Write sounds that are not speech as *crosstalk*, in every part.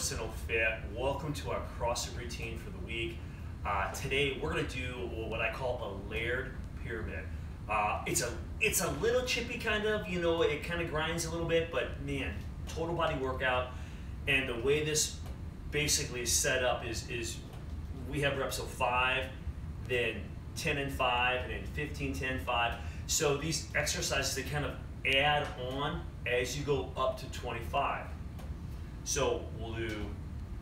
Personal Fit. Welcome to our CrossFit routine for the week. Uh, today we're going to do what I call a layered pyramid. Uh, it's a it's a little chippy kind of, you know, it kind of grinds a little bit, but man, total body workout. And the way this basically is set up is is we have reps of five, then 10 and five, and then 15, 10, five. So these exercises they kind of add on as you go up to 25. So we'll do,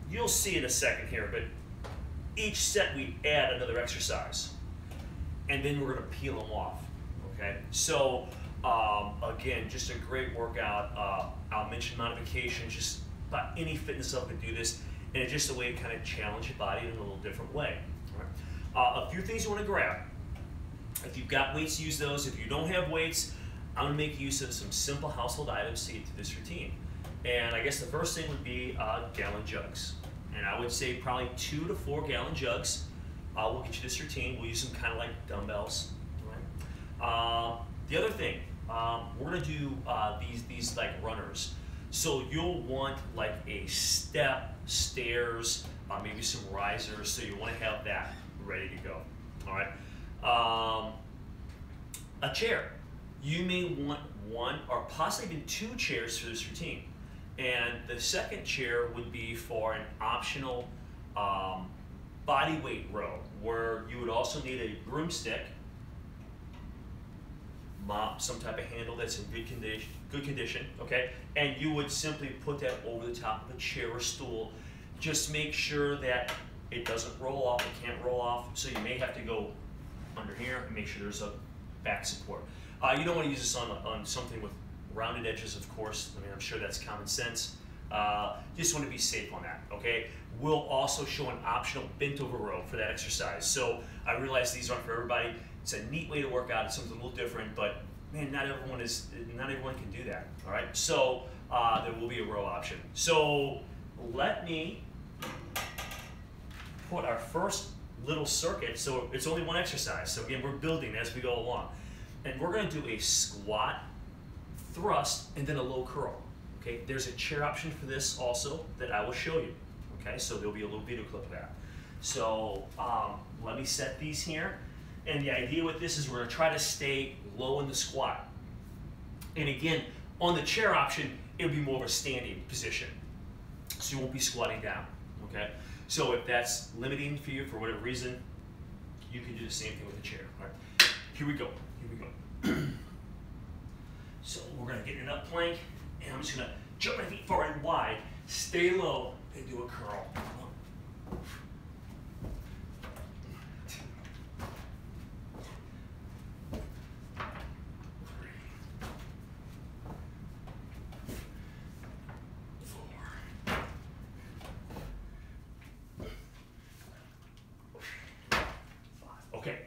you'll see in a second here, but each set we add another exercise. And then we're gonna peel them off, okay? So um, again, just a great workout. Uh, I'll mention modification, just about any fitness level can do this, and it's just a way to kind of challenge your body in a little different way. Uh, a few things you wanna grab. If you've got weights, use those. If you don't have weights, I'm gonna make use of some simple household items to get to this routine. And I guess the first thing would be uh, gallon jugs. And I would say probably two to four gallon jugs uh, will get you this routine. We'll use them kind of like dumbbells. Right? Uh, the other thing, um, we're gonna do uh, these, these like runners. So you'll want like a step, stairs, uh, maybe some risers. So you wanna have that ready to go, all right? Um, a chair. You may want one or possibly even two chairs for this routine. And the second chair would be for an optional um, body weight row where you would also need a broomstick, mop, some type of handle that's in good condition, good condition, okay? And you would simply put that over the top of a chair or stool. Just make sure that it doesn't roll off, it can't roll off, so you may have to go under here and make sure there's a back support. Uh, you don't want to use this on, on something with rounded edges, of course. I mean, I'm sure that's common sense. Uh, just want to be safe on that, okay? We'll also show an optional bent over row for that exercise. So I realize these aren't for everybody. It's a neat way to work out. It's something a little different, but man, not everyone is, not everyone can do that, all right? So uh, there will be a row option. So let me put our first little circuit. So it's only one exercise. So again, we're building as we go along. And we're gonna do a squat, thrust, and then a low curl. Okay, there's a chair option for this also that I will show you. Okay, so there'll be a little video clip of that. So um, let me set these here. And the idea with this is we're gonna try to stay low in the squat. And again, on the chair option, it'll be more of a standing position. So you won't be squatting down, okay? So if that's limiting for you for whatever reason, you can do the same thing with the chair. All right, here we go. Here we go. *clears throat* so we're gonna get in an up plank, and I'm just gonna jump my feet forward and wide, stay low, and do a curl. Okay,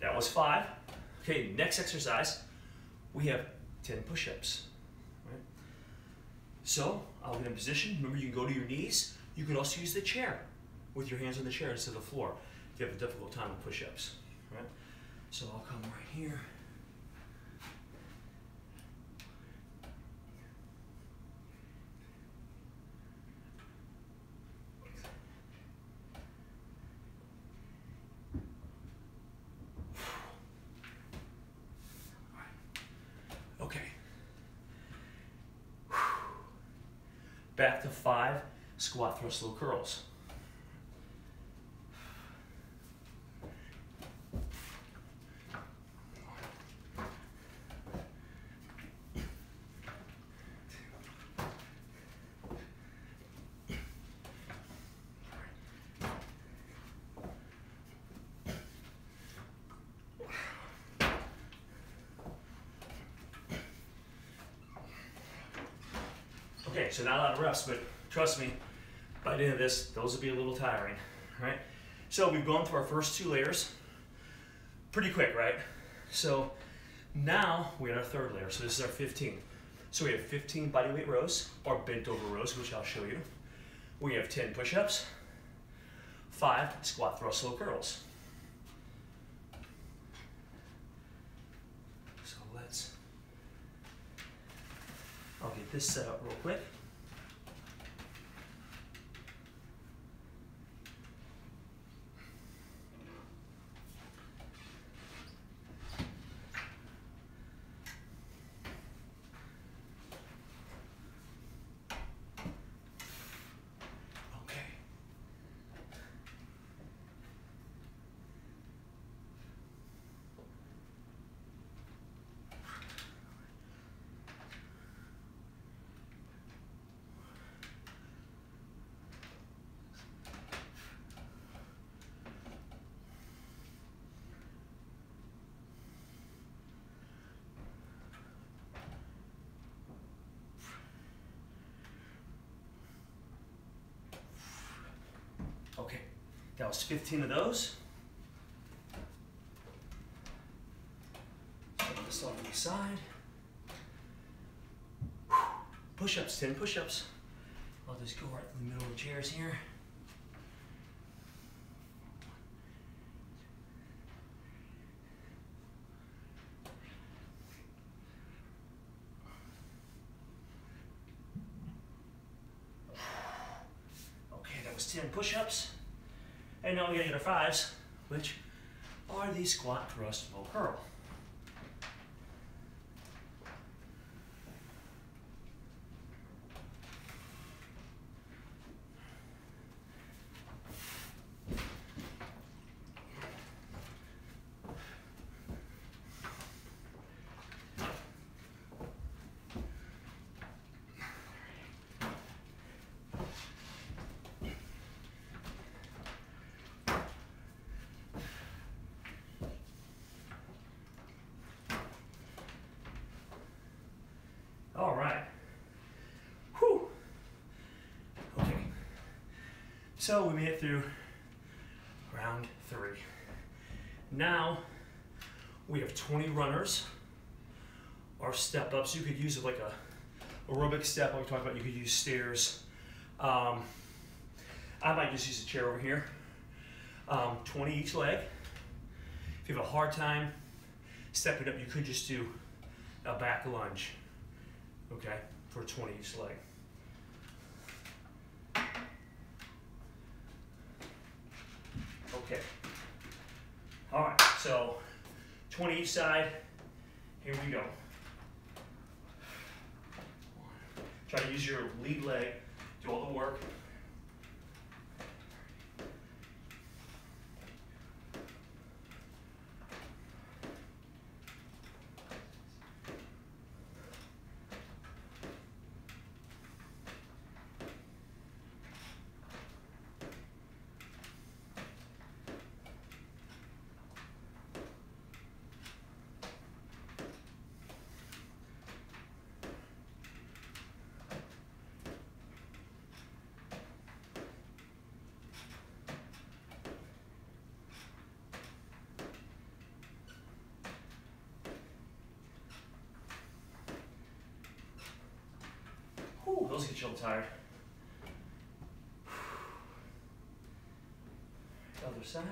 that was five. Okay, next exercise, we have 10 push-ups. Right? So, I'll get in position. Remember, you can go to your knees. You can also use the chair with your hands on the chair instead of the floor if you have a difficult time with push-ups. Right? So I'll come right here. Okay. Back to five, squat thrust low curls. Okay, so not a lot of reps, but trust me, of this, those will be a little tiring, right? So we've gone through our first two layers pretty quick, right? So now we're in our third layer, so this is our 15. So we have 15 bodyweight rows, or bent over rows, which I'll show you. We have 10 push-ups, five squat thrust low curls. So let's, I'll get this set up real quick. That was 15 of those. Put this to the side. Push-ups, 10 push-ups. I'll just go right in the middle of the chairs here. Okay, that was 10 push-ups. And now we gotta get our fives, which are the squat thrust row curl. All right. Whew. Okay. So we made it through round three. Now we have 20 runners. Our step ups, you could use like a aerobic step, like we talked about, you could use stairs. Um, I might just use a chair over here. Um, 20 each leg. If you have a hard time stepping up, you could just do a back lunge okay, for 20 each leg. Okay. All right, so 20 each side. Here we go. Try to use your lead leg, do all the work. Whew, those get you a little tired. *sighs* Other side.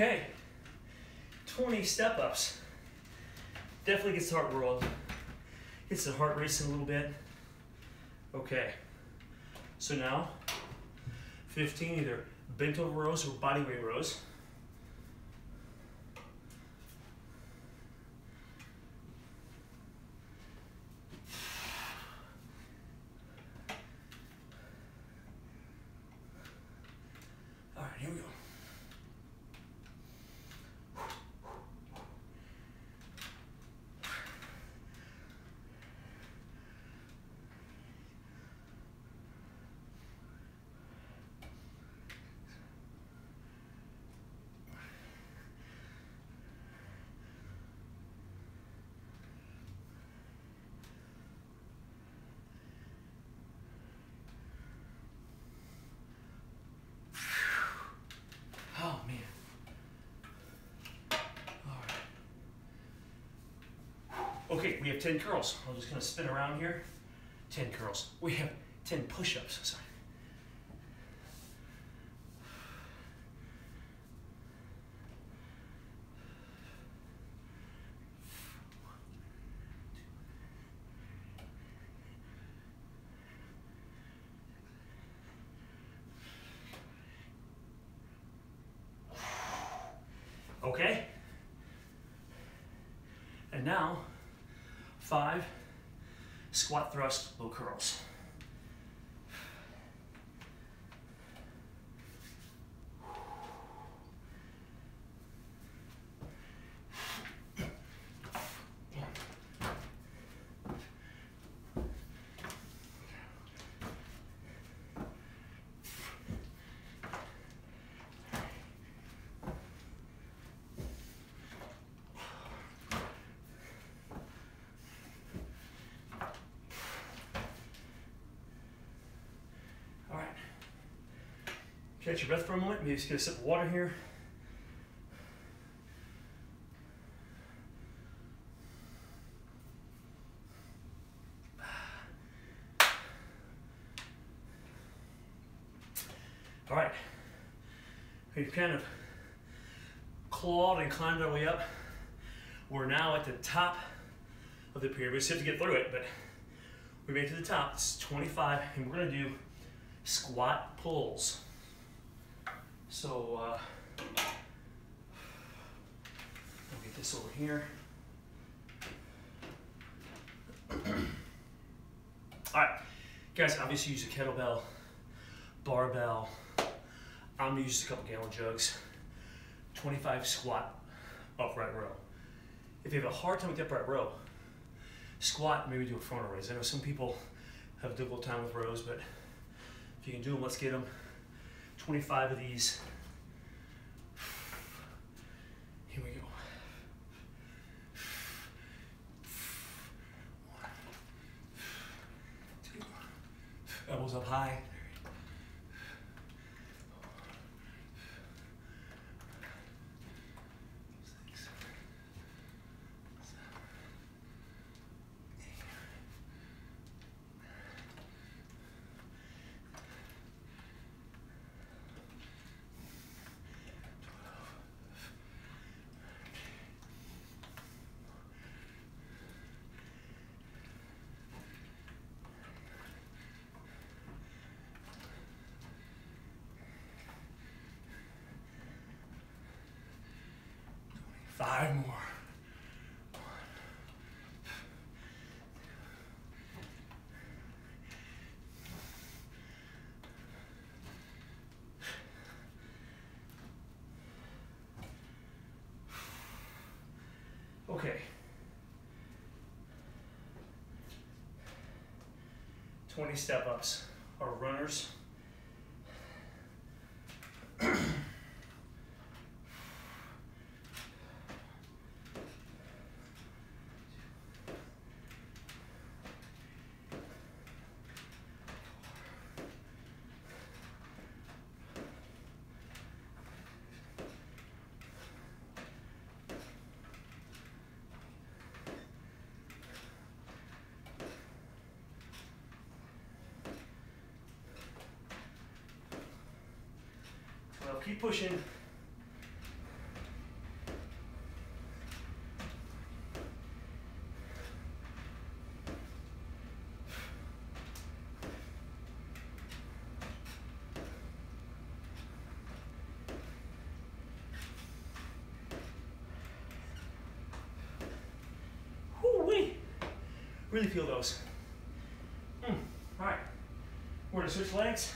Okay. 20 step ups. Definitely gets the heart whirled. Gets the heart racing a little bit. Okay. So now, 15 either bent over rows or body weight rows. All right, here we go. Oh man. All right. Okay, we have 10 curls. I'm just gonna spin around here. 10 curls. We have 10 push-ups, sorry. five, squat thrust, low curls. All right. Catch your breath for a moment. Maybe just get a sip of water here. All right. We've kind of clawed and climbed our way up. We're now at the top of the pyramid. We still have to get through it, but we made it to the top. It's 25, and we're gonna do squat pulls. So, uh, I'll get this over here. All right, guys, obviously use a kettlebell, barbell. I'm gonna use a couple gallon jugs. 25 squat upright row. If you have a hard time with the upright row, squat, maybe do a frontal raise. I know some people have a difficult time with rows, but if you can do them, let's get them. 25 of these. Here we go. One, two, elbows up high. Five more. Okay. 20 step ups are runners. Keep pushing. Really feel those. Mm. All right. We're gonna switch legs.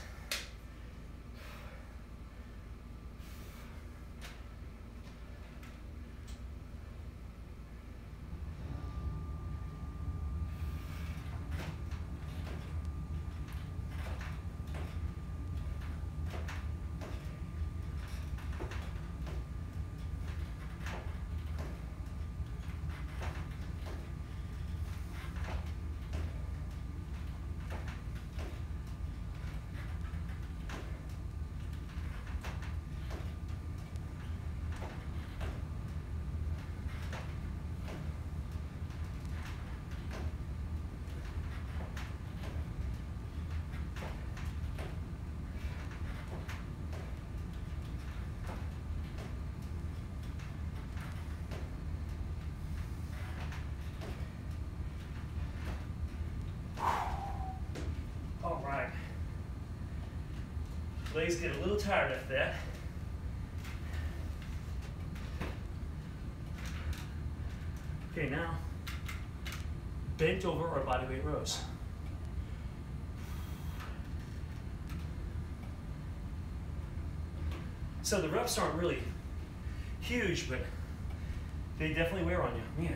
All right. Legs get a little tired after that. Okay, now bent over or bodyweight rows. So the reps aren't really huge, but they definitely wear on you. Man.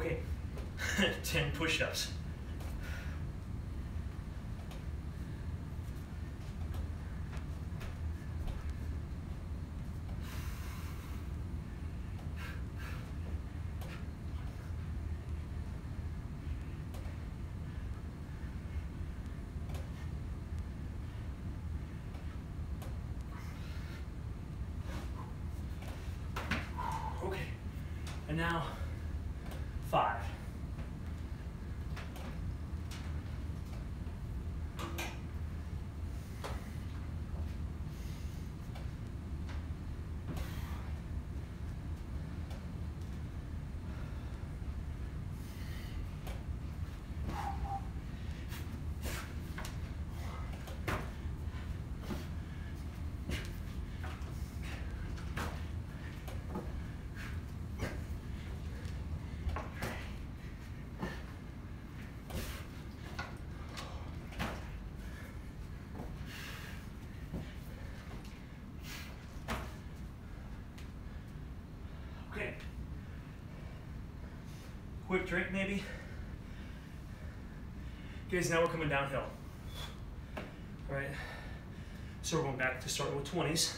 Okay, *laughs* 10 push-ups. Okay, and now five. Okay. Quick drink maybe. Guys, now we're coming downhill. All right. So we're going back to starting with 20s.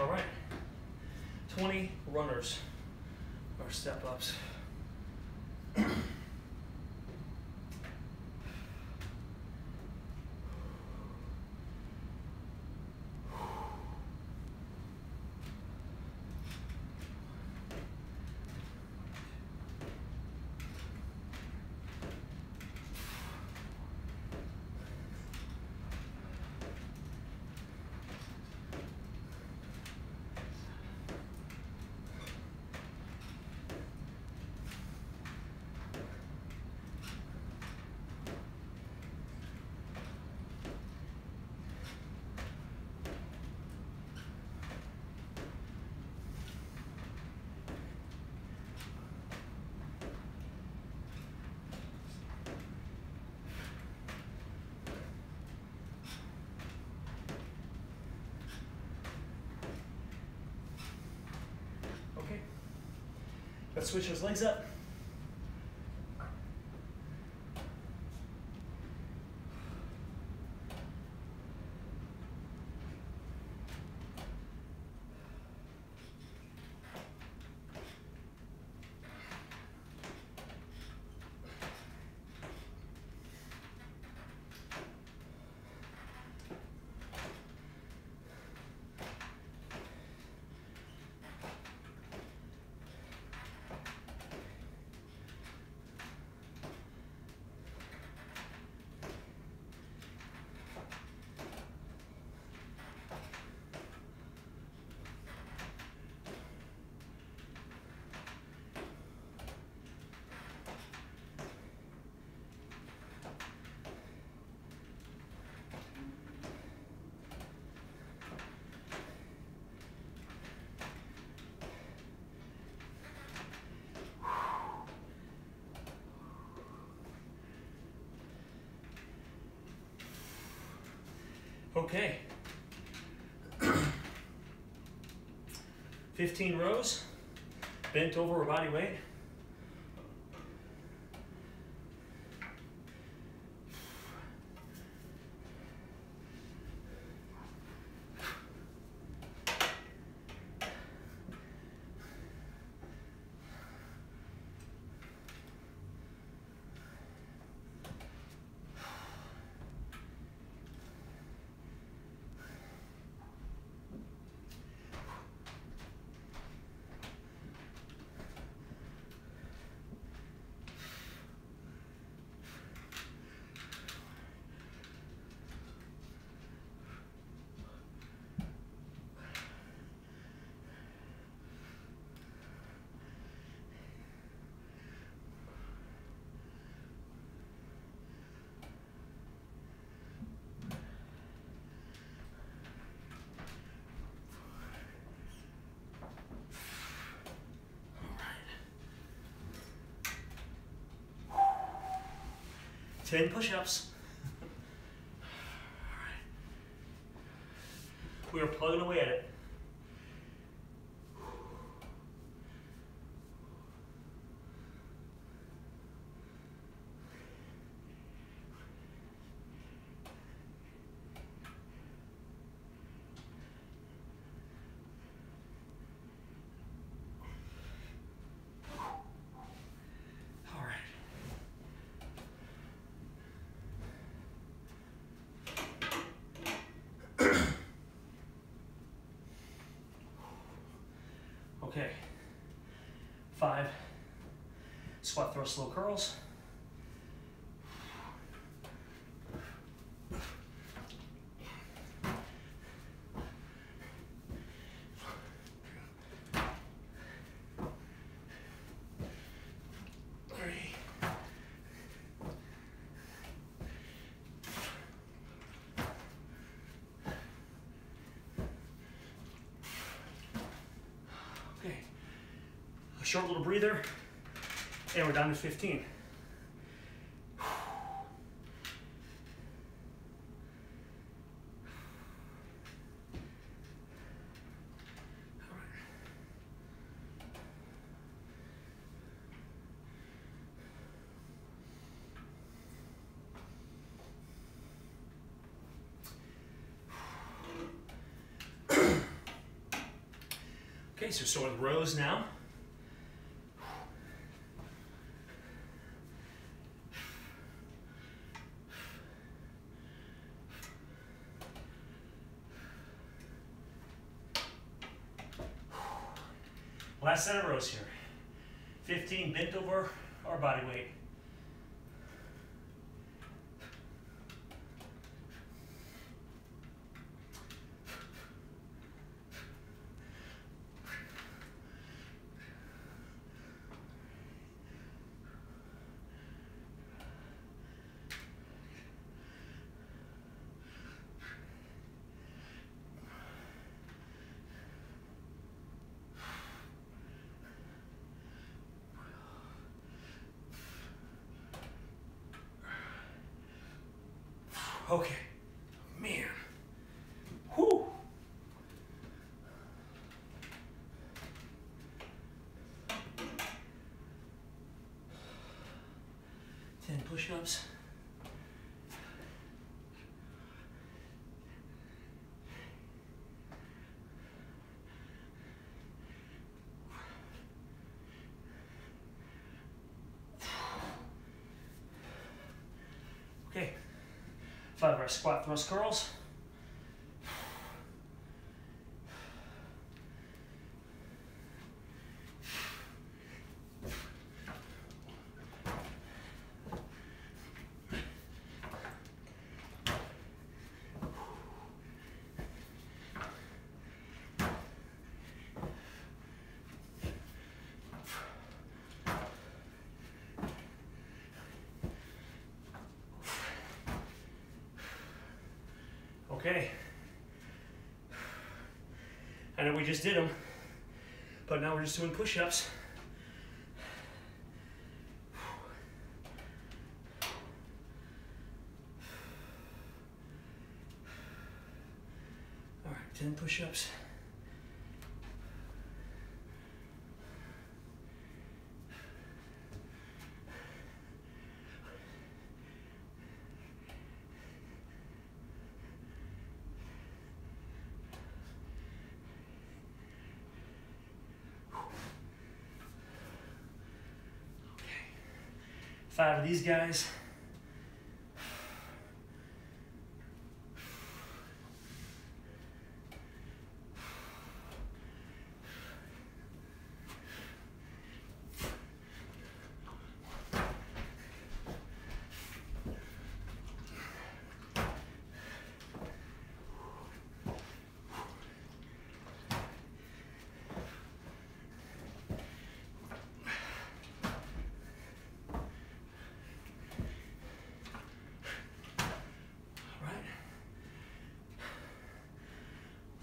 All right. 20 runners or step ups. Okay. Let's switch those legs up. Okay. *clears throat* 15 rows, bent over body weight. Ten push-ups. We are plugging away at it. All right. Okay. Five. Squat throw slow curls. Short little breather, and we're down to 15. *clears throat* Okay, so sort of rows now. Last set of rows here. 15 bent over our body weight. 10 push-ups. Okay, five of our squat thrust curls. Okay. I know we just did them, but now we're just doing push-ups. All right, 10 push-ups. Five of these guys.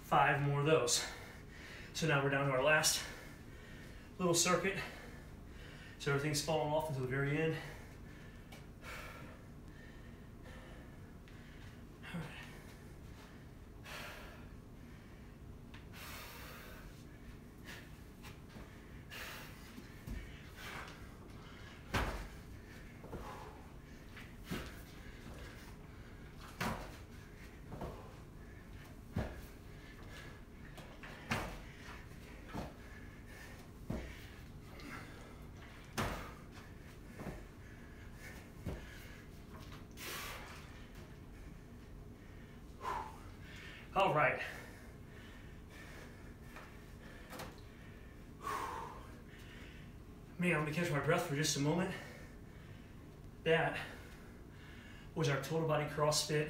Five more of those. So now we're down to our last little circuit. So everything's falling off until the very end. All right. Man, I'm gonna catch my breath for just a moment. That was our total body CrossFit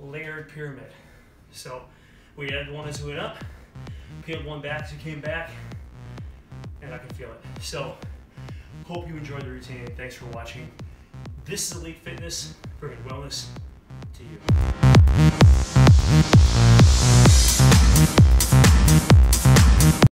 layered pyramid. So we added one as we went up, peeled one back as we came back, and I can feel it. So hope you enjoyed the routine. Thanks for watching. This is Elite Fitness, bringing wellness to you.